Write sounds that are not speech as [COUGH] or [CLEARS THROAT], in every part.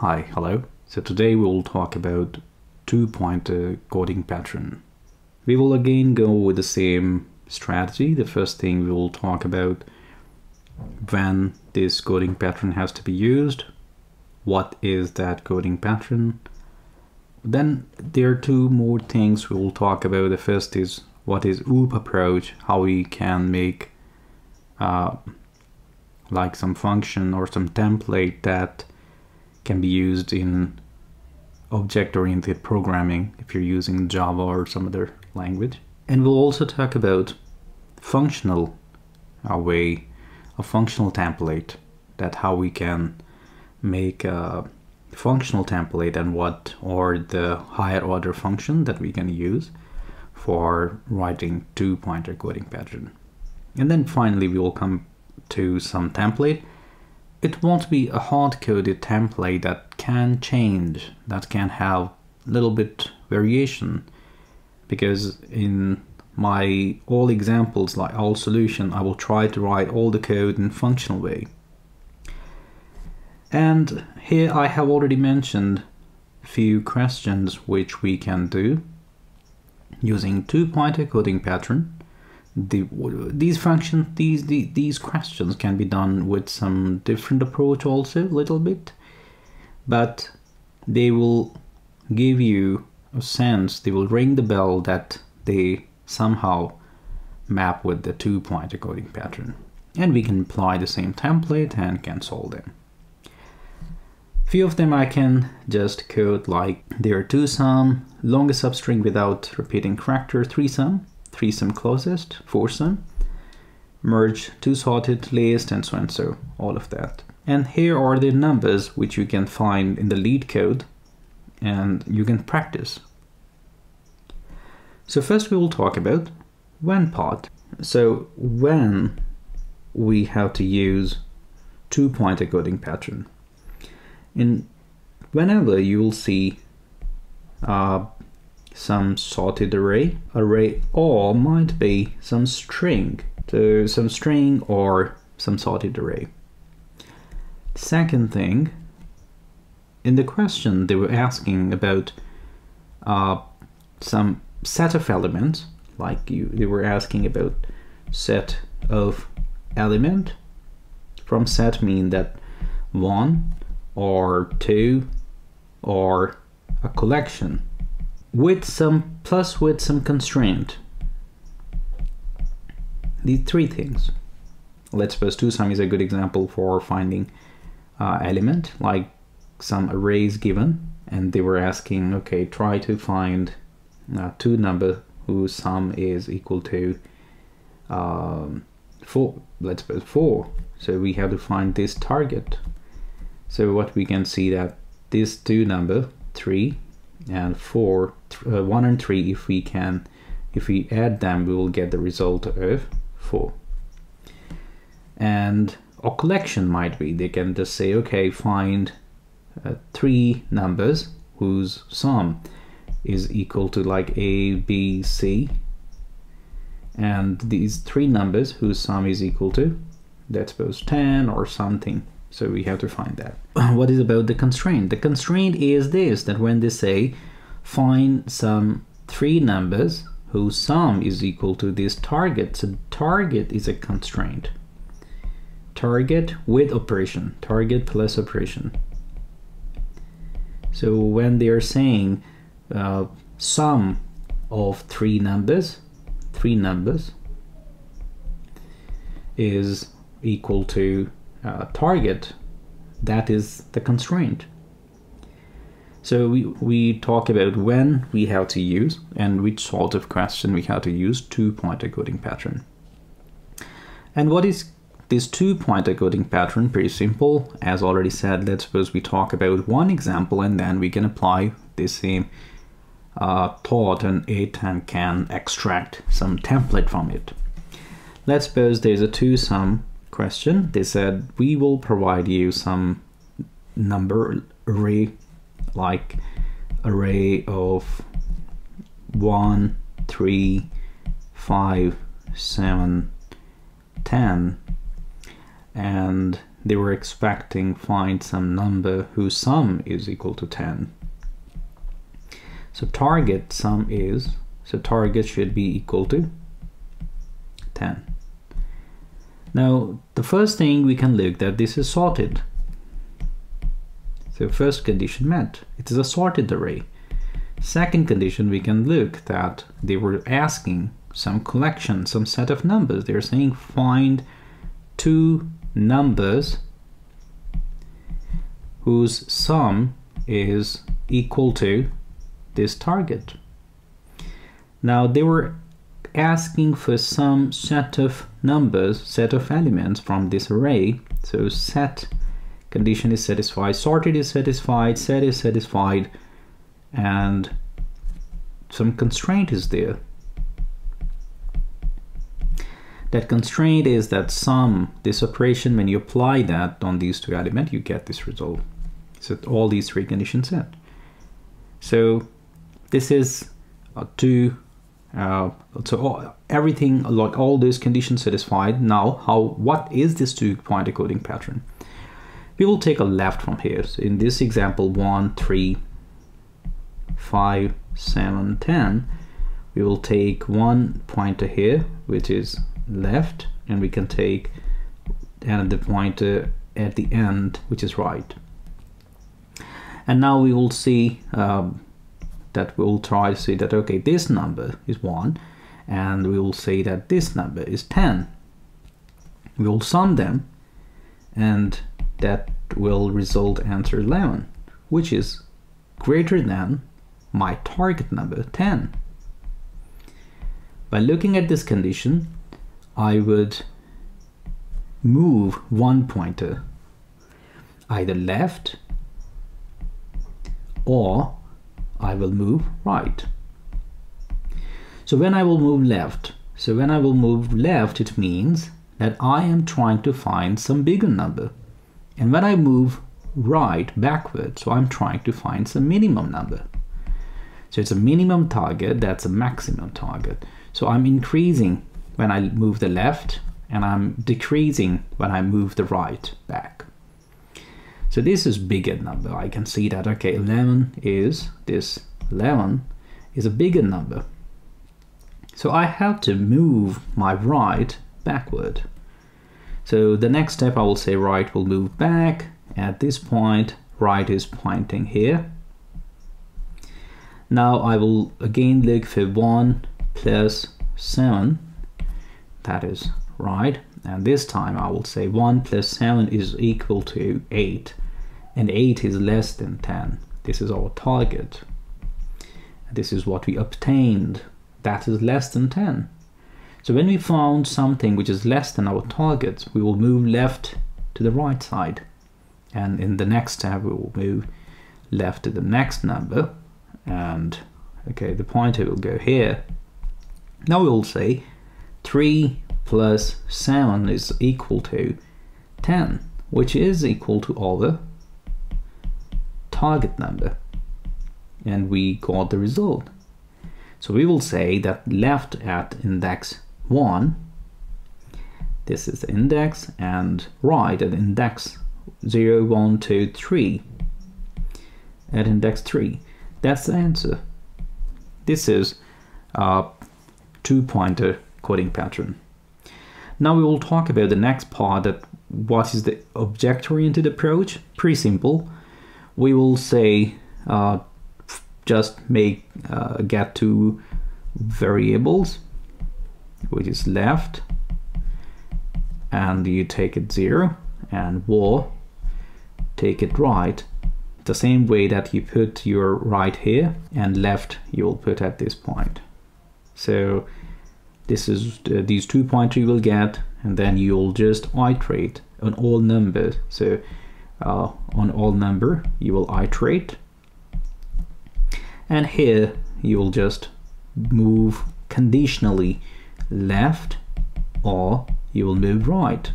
Hi, hello. So today we will talk about two-pointer coding pattern. We will again go with the same strategy. The first thing we will talk about when this coding pattern has to be used, what is that coding pattern. Then there are two more things we will talk about. The first is what is OOP approach, how we can make uh, like some function or some template that can be used in object-oriented programming if you're using Java or some other language. And we'll also talk about functional a way, a functional template, that how we can make a functional template and what are the higher order function that we can use for writing two pointer coding pattern. And then finally we will come to some template it won't be a hard-coded template that can change, that can have a little bit variation. Because in my all examples, like all solution, I will try to write all the code in functional way. And here I have already mentioned a few questions which we can do using two-pointer coding pattern the, these functions, these, the, these questions can be done with some different approach also, a little bit, but they will give you a sense, they will ring the bell that they somehow map with the two-pointer coding pattern. And we can apply the same template and can solve them. Few of them I can just code like there are two sum, longest substring without repeating character, three sum, three sum closest, four sum, merge two sorted list and so and so, all of that. And here are the numbers which you can find in the LeetCode and you can practice. So first we will talk about when part. So when we have to use two pointer coding pattern. In whenever you will see uh, some sorted array, array or might be some string, so some string or some sorted array. Second thing, in the question they were asking about uh, some set of elements, like you, they were asking about set of element. From set mean that one or two or a collection with some plus with some constraint. These three things. Let's suppose two sum is a good example for finding uh, element, like some arrays given, and they were asking, okay, try to find uh, two number whose sum is equal to um, four. Let's suppose four. So we have to find this target. So what we can see that this two number three and 4 uh, 1 and 3 if we can if we add them we will get the result of 4 and a collection might be they can just say okay find uh, three numbers whose sum is equal to like a b c and these three numbers whose sum is equal to let's suppose 10 or something so we have to find that. [CLEARS THROAT] What is about the constraint? The constraint is this, that when they say find some three numbers whose sum is equal to this target, so target is a constraint. Target with operation, target plus operation. So when they are saying uh, sum of three numbers, three numbers is equal to uh, target, that is the constraint. So we, we talk about when we have to use and which sort of question we have to use two-pointer coding pattern. And what is this two-pointer coding pattern? Pretty simple. As already said, let's suppose we talk about one example and then we can apply the same uh, thought and it and can extract some template from it. Let's suppose there's a two-sum question. They said, we will provide you some number array, like array of 1, 3, 5, 7, 10. And they were expecting find some number whose sum is equal to 10. So target sum is, so target should be equal to 10. Now, the first thing we can look that this is sorted. So first condition met, it is a sorted array. Second condition, we can look that they were asking some collection, some set of numbers. They're saying find two numbers whose sum is equal to this target. Now they were asking for some set of numbers, set of elements from this array. So set condition is satisfied, sorted is satisfied, set is satisfied, and some constraint is there. That constraint is that sum, this operation, when you apply that on these two elements, you get this result. So all these three conditions set. So this is uh, two, uh, so all, everything, like all these conditions satisfied. Now, how, what is this two-point coding pattern? We will take a left from here. So in this example, one, three, five, seven, ten, we will take one pointer here, which is left and we can take and the pointer at the end which is right and now we will see um, that we'll try to see that okay this number is 1 and we will say that this number is 10 we will sum them and that will result answer 11 which is greater than my target number 10 by looking at this condition I would move one pointer either left or I will move right. So when I will move left, so when I will move left, it means that I am trying to find some bigger number. And when I move right backward, so I'm trying to find some minimum number. So it's a minimum target, that's a maximum target. So I'm increasing when I move the left and I'm decreasing when I move the right back. So this is bigger number. I can see that, okay, 11 is, this 11 is a bigger number. So I have to move my right backward. So the next step I will say right will move back. At this point, right is pointing here. Now I will again look for 1 plus 7 that is right. And this time I will say 1 plus 7 is equal to 8 and 8 is less than 10 this is our target. This is what we obtained. That is less than 10 so when we found something which is less than our target we will move left to the right side and in the next step we will move left to the next number and okay the pointer will go here now we will say 3 plus 7 is equal to 10, which is equal to our target number. And we got the result. So we will say that left at index 1, this is the index, and right at index 0, 1, 2, 3, at index 3. That's the answer. This is a two-pointer coding pattern. Now we will talk about the next part that what is the object-oriented approach. Pretty simple. We will say uh, just make uh, get two variables, which is left, and you take it zero, and war take it right. The same way that you put your right here and left you'll put at this point. So this is uh, these two points you will get and then you'll just iterate on all numbers so uh, on all number you will iterate and here you will just move conditionally left or you will move right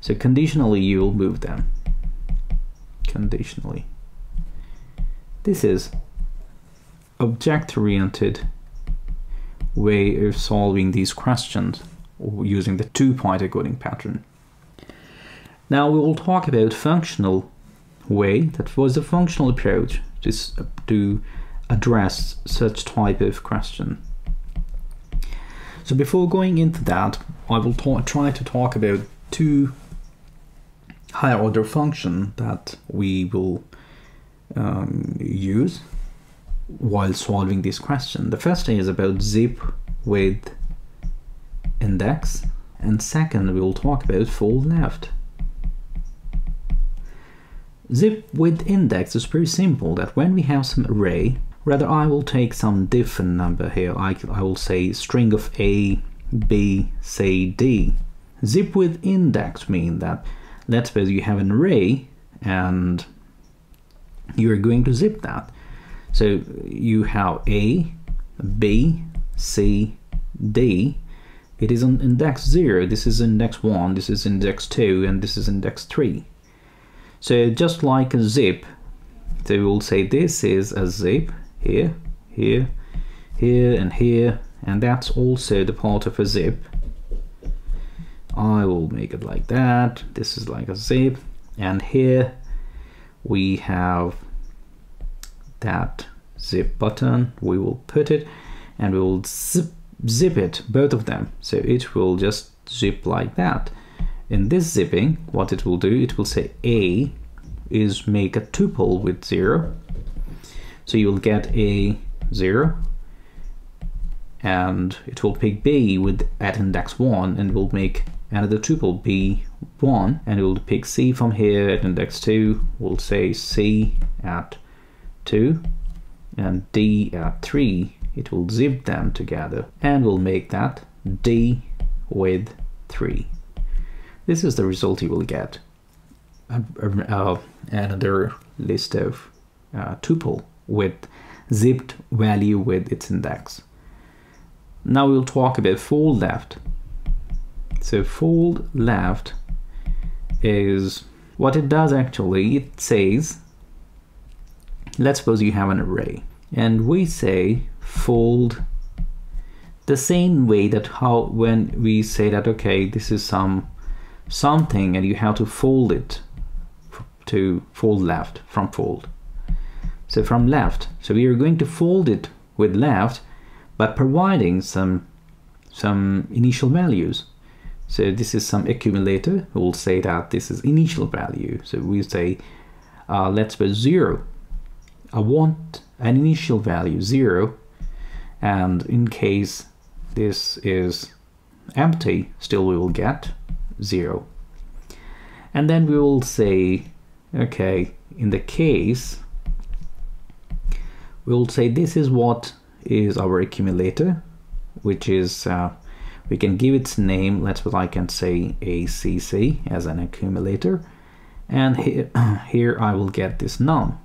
so conditionally you will move them conditionally this is object-oriented way of solving these questions using the two-point coding pattern. Now we will talk about functional way. That was a functional approach to, to address such type of question. So before going into that, I will try to talk about two higher order function that we will um, use while solving this question. The first thing is about zip with index and second we will talk about fold left. Zip with index is pretty simple that when we have some array Rather, I will take some different number here. I, I will say string of A, B, C, D. Zip with index mean that let's suppose you have an array and you're going to zip that. So you have A, B, C, D. It is on index 0, this is index 1, this is index 2, and this is index 3. So just like a zip, they will say this is a zip here, here, here, and here, and that's also the part of a zip. I will make it like that. This is like a zip, and here we have that zip button. We will put it, and we will zip, zip it, both of them. So it will just zip like that. In this zipping, what it will do, it will say A is make a tuple with zero so you'll get a 0 and it will pick b with at index 1 and will make another tuple b1 and it will pick c from here at index 2 we'll say c at 2 and d at 3 it will zip them together and we'll make that d with 3 this is the result you will get. Uh, another list of uh, tuple with zipped value with its index. Now we'll talk about fold left. So fold left is what it does actually, it says, let's suppose you have an array and we say fold the same way that how when we say that okay this is some something and you have to fold it to fold left from fold so from left. So we are going to fold it with left by providing some some initial values. So this is some accumulator. We'll say that this is initial value. So we say uh, let's put zero. I want an initial value zero, and in case this is empty, still we will get zero. And then we will say, okay, in the case we'll say this is what is our accumulator which is uh, we can give its name let's what I can say ACC as an accumulator. And here, [CLEARS THROAT] here I will get this num.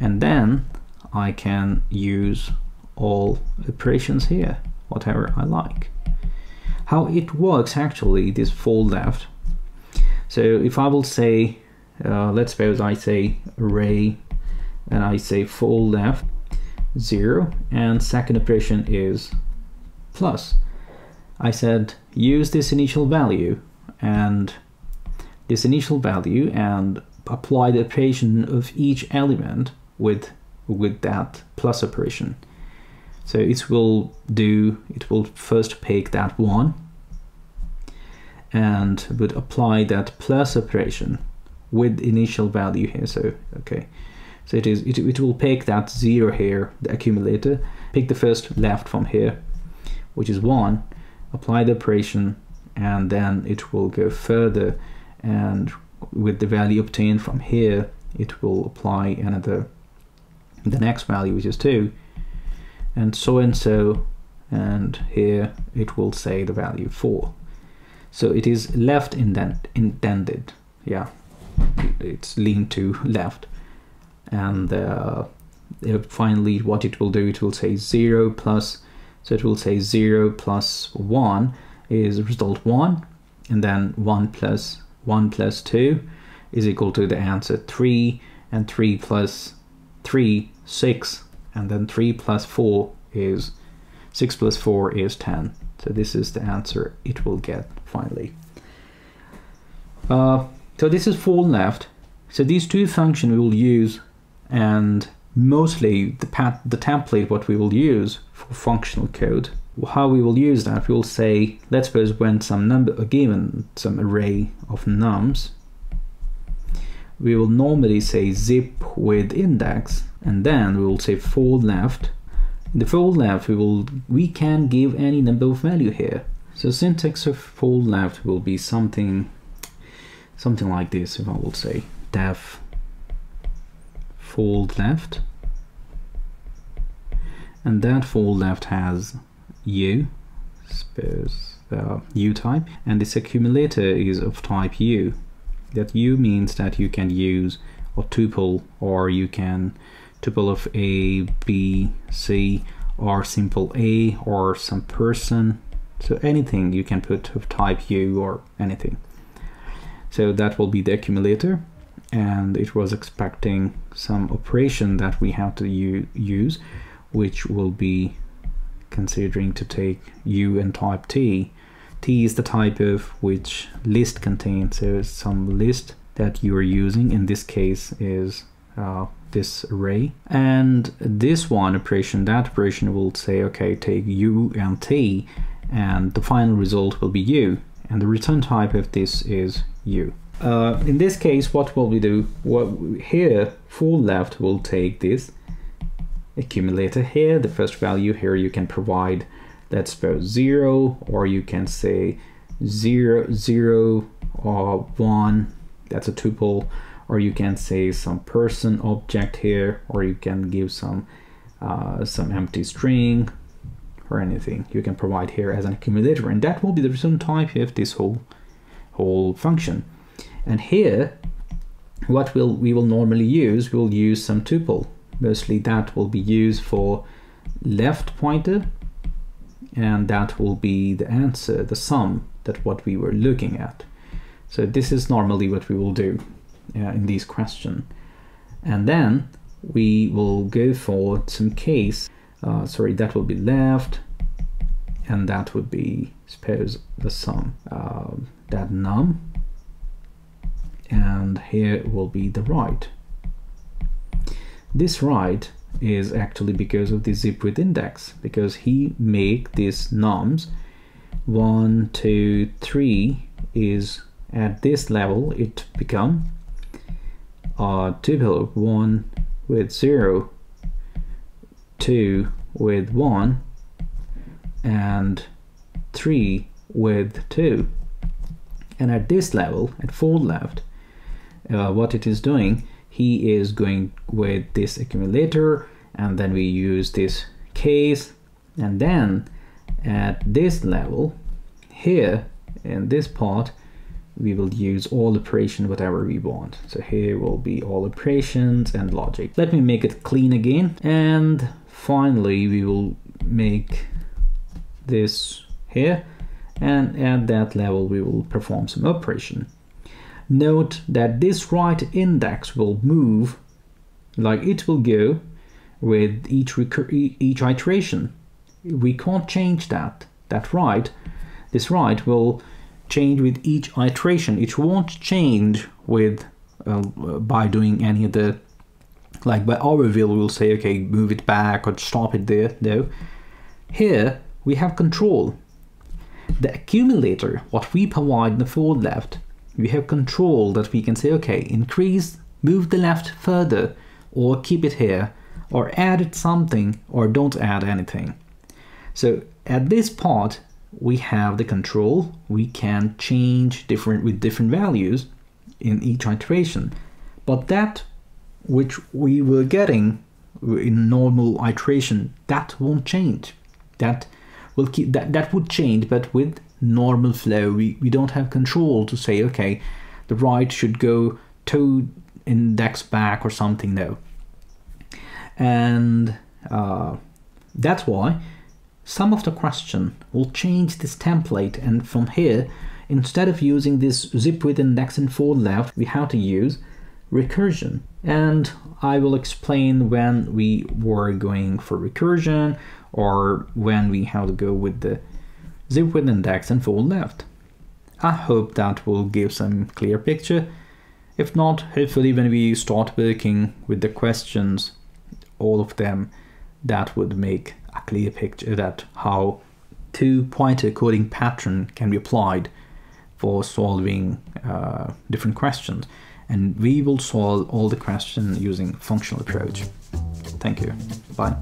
And then I can use all operations here whatever I like. How it works actually this fold left so if I will say uh, let's suppose I say array and I say fold left 0 and second operation is plus. I said use this initial value and this initial value and apply the operation of each element with with that plus operation. So it will do, it will first pick that one and would apply that plus operation with initial value here. So, okay, so it is it, it will pick that zero here, the accumulator, pick the first left from here, which is one, apply the operation, and then it will go further. And with the value obtained from here, it will apply another the next value which is 2 and so and so and here it will say the value 4 so it is left indent indented yeah. It's leaned to left and uh, finally what it will do it will say 0 plus so it will say 0 plus 1 is result 1 and then 1 plus 1 plus 2 is equal to the answer 3 and 3 plus 3 6 and then 3 plus 4 is 6 plus 4 is 10 so this is the answer it will get finally Uh, so this is fold left. So these two functions we will use and mostly the, pat the template what we will use for functional code. How we will use that, we will say, let's suppose when some number are given some array of nums, we will normally say zip with index and then we will say fold left. In the fold left we will we can give any number of value here. So syntax of fold left will be something something like this if I will say def fold left. And that fold left has u suppose uh, u type and this accumulator is of type u. That u means that you can use a tuple or you can tuple of a b c or simple a or some person. So anything you can put of type u or anything. So that will be the accumulator and it was expecting some operation that we have to use which will be considering to take u and type t. T is the type of which list contains so some list that you are using. In this case is uh, this array. And this one operation that operation will say okay take u and t and the final result will be u. And the return type of this is u uh, in this case what will we do? Well here fold left will take this accumulator here the first value here you can provide let's suppose zero or you can say zero zero or one that's a tuple or you can say some person object here or you can give some uh, some empty string or anything. You can provide here as an accumulator and that will be the return type of this whole whole function and here what will we will normally use we'll use some tuple. Mostly that will be used for left pointer and that will be the answer the sum that what we were looking at. So this is normally what we will do uh, in these questions and then we will go for some case uh, sorry that will be left and that would be suppose the sum uh, that num and here will be the right this right is actually because of the zip with index because he make these nums. One two three is at this level it become a tuple one with zero two with one and three with two. And at this level at four left uh, what it is doing he is going with this accumulator and then we use this case and then at this level here in this part we will use all operation whatever we want. So here will be all operations and logic. Let me make it clean again and finally we will make this here and at that level we will perform some operation Note that this right index will move like it will go with each each iteration. We can't change that. That right, this right will change with each iteration. It won't change with uh, by doing any of the like by our overview we'll say okay move it back or stop it there no here we have control the accumulator what we provide in the fold left we have control that we can say, okay, increase, move the left further, or keep it here, or add something, or don't add anything. So at this part, we have the control. We can change different with different values in each iteration. But that which we were getting in normal iteration, that won't change. That will keep that that would change, but with normal flow. We, we don't have control to say, okay, the right should go two index back or something, no. And uh, that's why some of the question will change this template and from here, instead of using this zip with index and fold left, we have to use recursion. And I will explain when we were going for recursion or when we have to go with the zip with index and fold left. I hope that will give some clear picture. If not, hopefully when we start working with the questions, all of them, that would make a clear picture that how two-pointer coding pattern can be applied for solving uh, different questions. And we will solve all the questions using functional approach. Thank you. Bye.